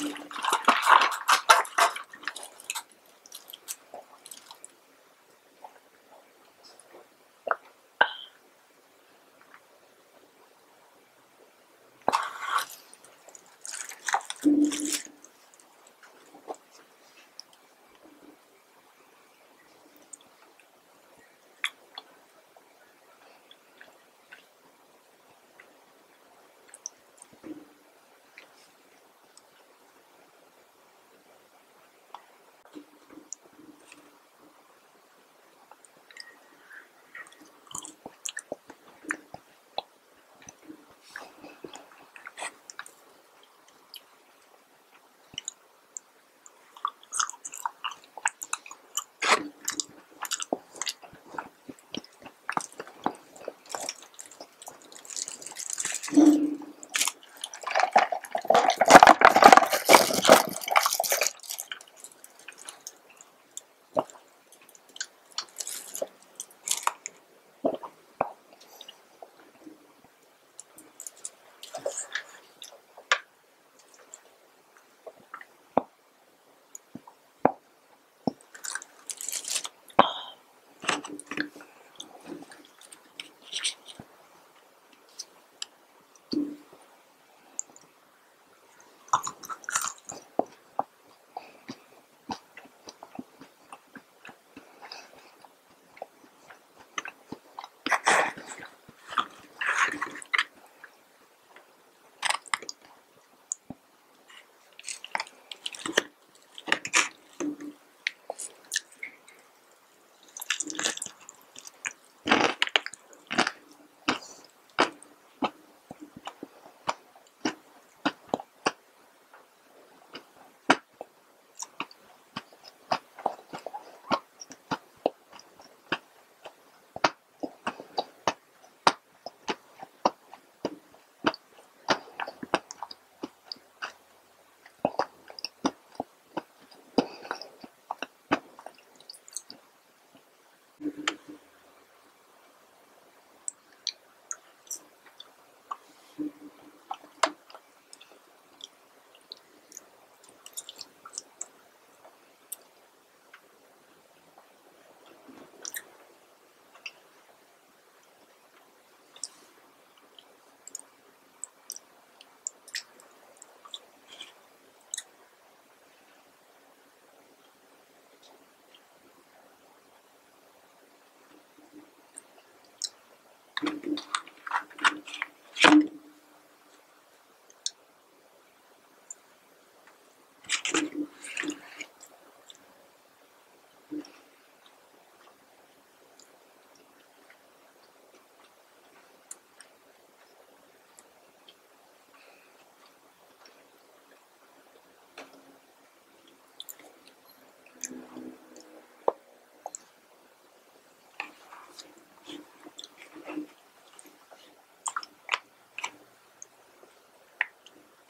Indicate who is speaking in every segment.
Speaker 1: you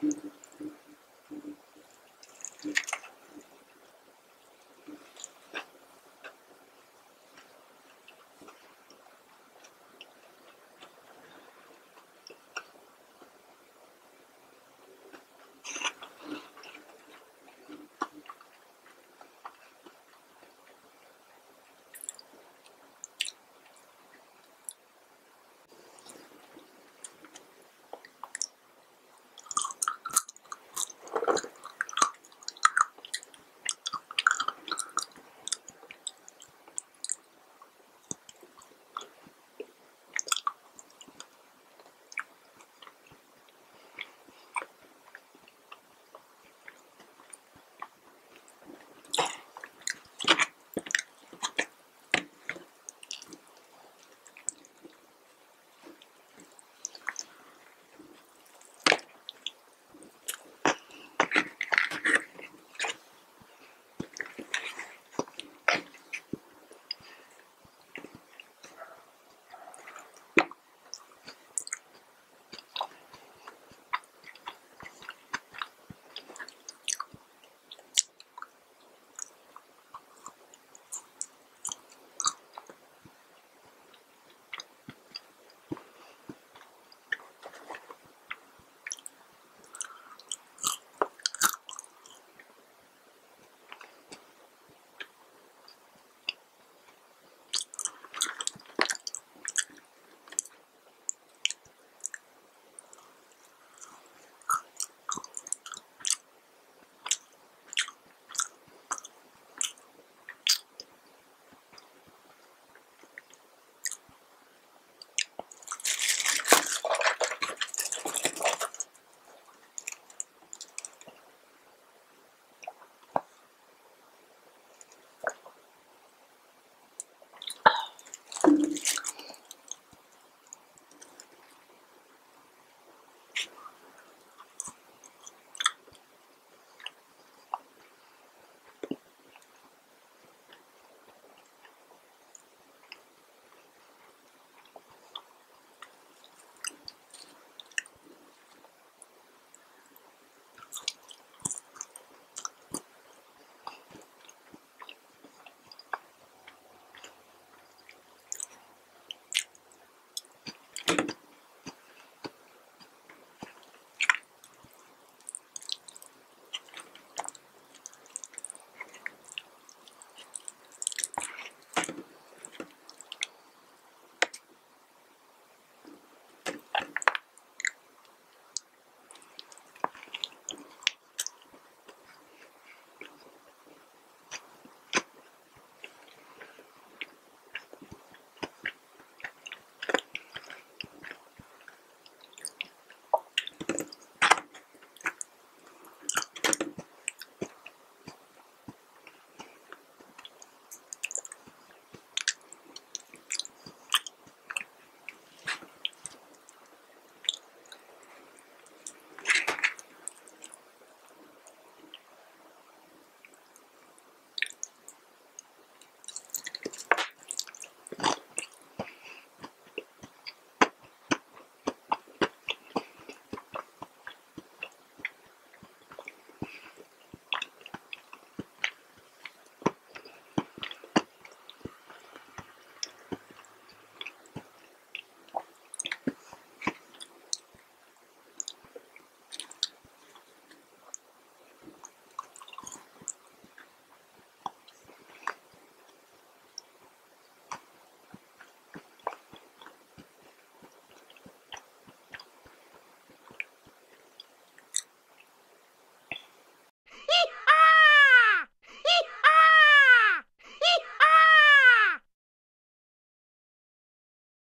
Speaker 1: Thank you.